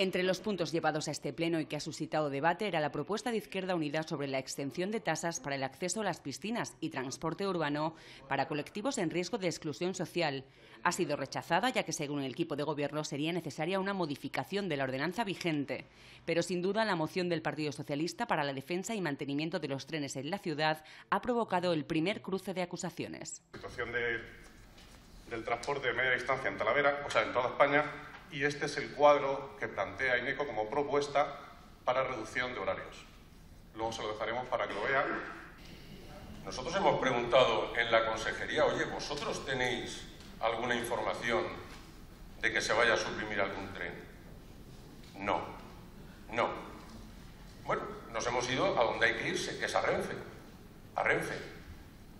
Entre los puntos llevados a este pleno y que ha suscitado debate era la propuesta de Izquierda Unida sobre la extensión de tasas para el acceso a las piscinas y transporte urbano para colectivos en riesgo de exclusión social. Ha sido rechazada ya que según el equipo de gobierno sería necesaria una modificación de la ordenanza vigente. Pero sin duda la moción del Partido Socialista para la defensa y mantenimiento de los trenes en la ciudad ha provocado el primer cruce de acusaciones. La situación del transporte de media distancia en Talavera, o sea, en toda España, y este es el cuadro que plantea INECO como propuesta para reducción de horarios. Luego se lo dejaremos para que lo vean. Nosotros hemos preguntado en la consejería, oye, ¿vosotros tenéis alguna información de que se vaya a suprimir algún tren? No, no. Bueno, nos hemos ido a donde hay que irse, que es a Renfe, a Renfe.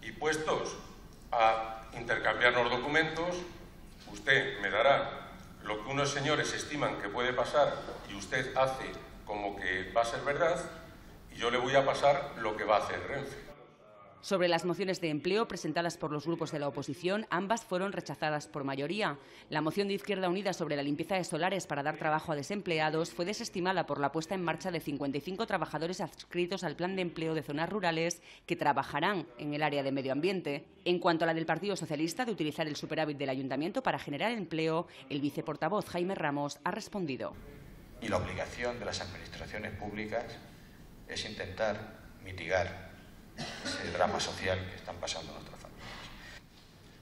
Y puestos a intercambiarnos documentos, usted me dará lo que unos señores estiman que puede pasar y usted hace como que va a ser verdad, y yo le voy a pasar lo que va a hacer Renfe. Sobre las mociones de empleo presentadas por los grupos de la oposición, ambas fueron rechazadas por mayoría. La moción de Izquierda Unida sobre la limpieza de solares para dar trabajo a desempleados fue desestimada por la puesta en marcha de 55 trabajadores adscritos al plan de empleo de zonas rurales que trabajarán en el área de medio ambiente. En cuanto a la del Partido Socialista de utilizar el superávit del ayuntamiento para generar empleo, el viceportavoz Jaime Ramos ha respondido. Y la obligación de las administraciones públicas es intentar mitigar ese drama social que están pasando nuestras familias.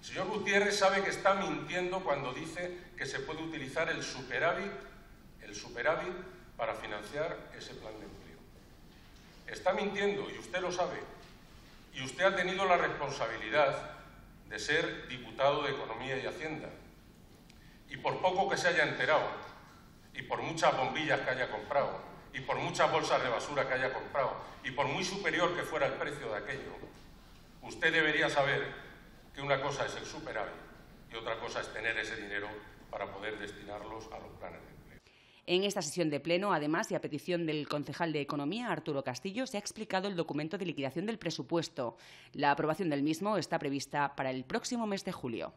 Señor Gutiérrez sabe que está mintiendo cuando dice que se puede utilizar el superávit, el superávit para financiar ese plan de empleo. Está mintiendo y usted lo sabe. Y usted ha tenido la responsabilidad de ser diputado de Economía y Hacienda. Y por poco que se haya enterado, y por muchas bombillas que haya comprado, y por muchas bolsas de basura que haya comprado y por muy superior que fuera el precio de aquello, usted debería saber que una cosa es el superávit y otra cosa es tener ese dinero para poder destinarlos a los planes de empleo. En esta sesión de pleno, además, y a petición del concejal de Economía, Arturo Castillo, se ha explicado el documento de liquidación del presupuesto. La aprobación del mismo está prevista para el próximo mes de julio.